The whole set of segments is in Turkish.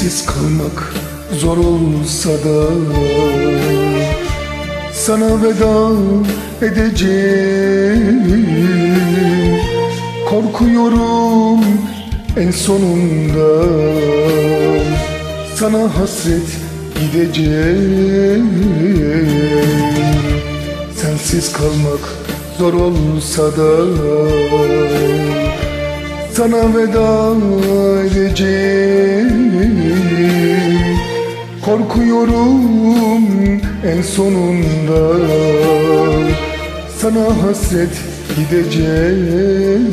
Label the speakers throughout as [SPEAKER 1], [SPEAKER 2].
[SPEAKER 1] Sensiz kalmak zor olsa da Sana veda edeceğim. Korkuyorum en sonunda. Sana hasret gideceğim. Sensiz kalmak zor olsa da Sana veda edeceğim. Korkuyorum en sonunda. Sana hasret gideceğim.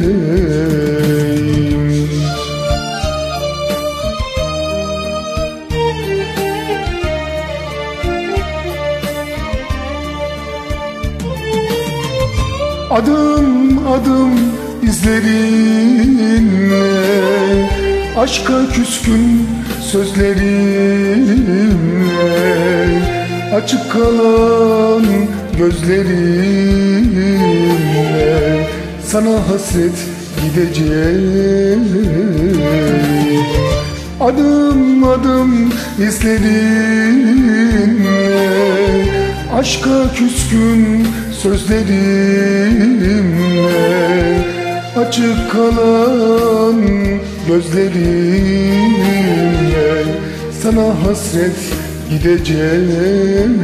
[SPEAKER 1] Adım adım izlerinle Aşka küskün sözlerimle Açık kalan gözlerimle Sana hasret gideceğim. Adım adım izlerinle Aşka küskün sözlerimle Açık kalan gözlerimle Sana hasret gideceğim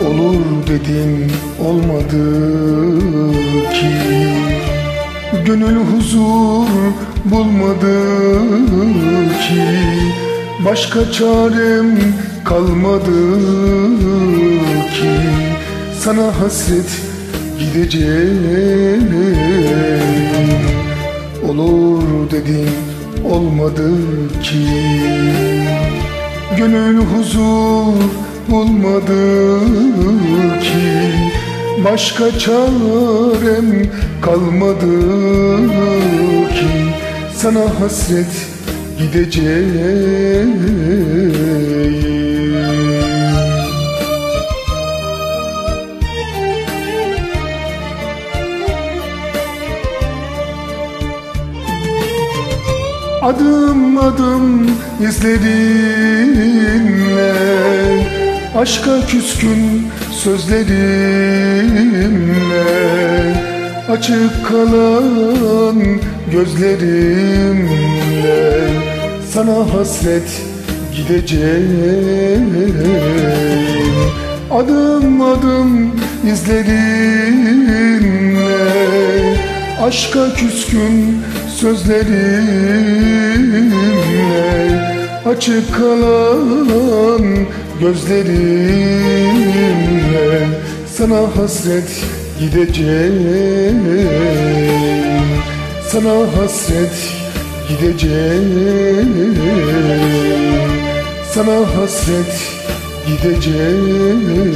[SPEAKER 1] Olur dedim olmadı ki. Gönül huzur bulmadı ki. Başka çarem kalmadı ki. Sana hasret gideceğim Olur dedim olmadı ki. Gönül huzur bulmadı ki. Başka çarem kalmadı ki. Sana hasret gideceğim. Adım adım izlerinle Aşka küskün sözlerimle Açık kalan gözlerimle Sana hasret gideceğim. Adım adım izlerinle Aşka küskün sözlerimle Açık kalan gözlerimle Sana hasret gideceğim. Sana hasret gideceğim. Sana hasret gideceğim